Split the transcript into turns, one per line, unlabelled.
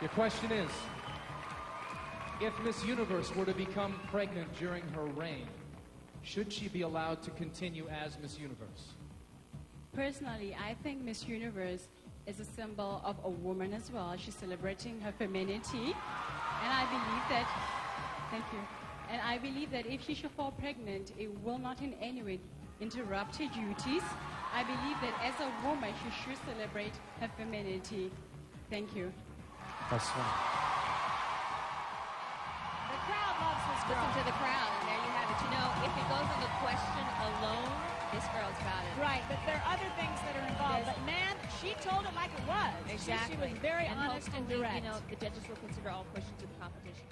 Your question is if Miss Universe were to become pregnant during her reign, should she be allowed to continue as Miss Universe?
Personally, I think Miss Universe is a symbol of a woman as well. She's celebrating her femininity. And I believe that, thank you. And I believe that if she should fall pregnant, it will not in any way interrupt her duties. I believe that as a woman, she should celebrate her femininity. Thank you.
That's fine.
The crowd loves this girl.
Listen to the crowd, and there you have it. You know, if it goes on the question alone, this girl's got it.
Right, but there are other things that are involved.
Yes.
But man, she told it like it was. She-
Exactly.
She, was very
and
honest and direct.
You know, the judges will consider all questions of the competition.